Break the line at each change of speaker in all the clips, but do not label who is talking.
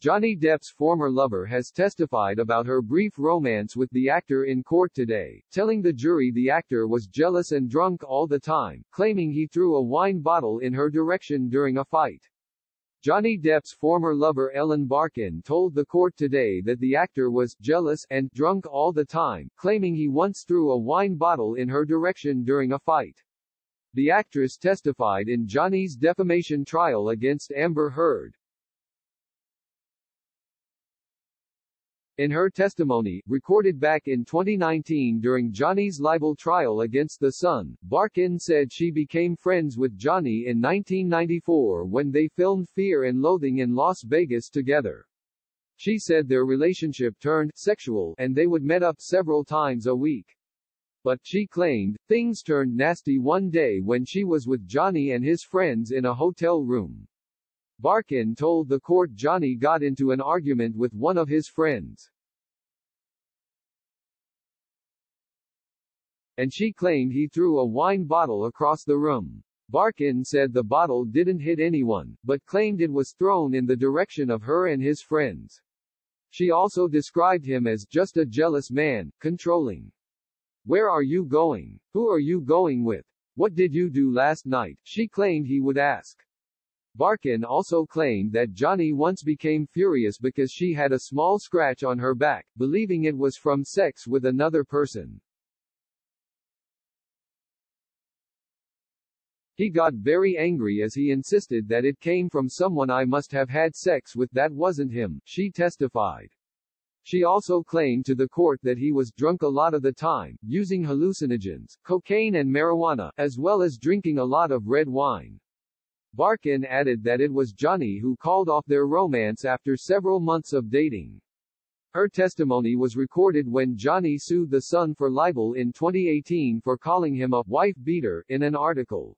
Johnny Depp's former lover has testified about her brief romance with the actor in court today, telling the jury the actor was jealous and drunk all the time, claiming he threw a wine bottle in her direction during a fight. Johnny Depp's former lover Ellen Barkin told the court today that the actor was jealous and drunk all the time, claiming he once threw a wine bottle in her direction during a fight. The actress testified in Johnny's defamation trial against Amber Heard. In her testimony, recorded back in 2019 during Johnny's libel trial against The Sun, Barkin said she became friends with Johnny in 1994 when they filmed Fear and Loathing in Las Vegas together. She said their relationship turned sexual and they would met up several times a week. But, she claimed, things turned nasty one day when she was with Johnny and his friends in a hotel room. Barkin told the court Johnny got into an argument with one of his friends. And she claimed he threw a wine bottle across the room. Barkin said the bottle didn't hit anyone, but claimed it was thrown in the direction of her and his friends. She also described him as just a jealous man, controlling. Where are you going? Who are you going with? What did you do last night? She claimed he would ask. Barkin also claimed that Johnny once became furious because she had a small scratch on her back, believing it was from sex with another person. He got very angry as he insisted that it came from someone I must have had sex with that wasn't him, she testified. She also claimed to the court that he was drunk a lot of the time, using hallucinogens, cocaine and marijuana, as well as drinking a lot of red wine. Barkin added that it was Johnny who called off their romance after several months of dating. Her testimony was recorded when Johnny sued The Sun for libel in 2018 for calling him a wife beater in an article.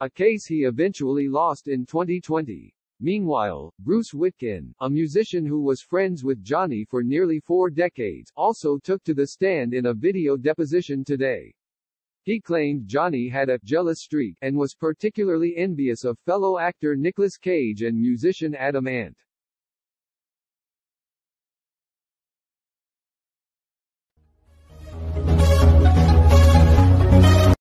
A case he eventually lost in 2020. Meanwhile, Bruce Witkin, a musician who was friends with Johnny for nearly four decades, also took to the stand in a video deposition today. He claimed Johnny had a jealous streak and was particularly envious of fellow actor Nicolas Cage and musician Adam Ant.